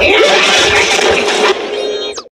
Yeah.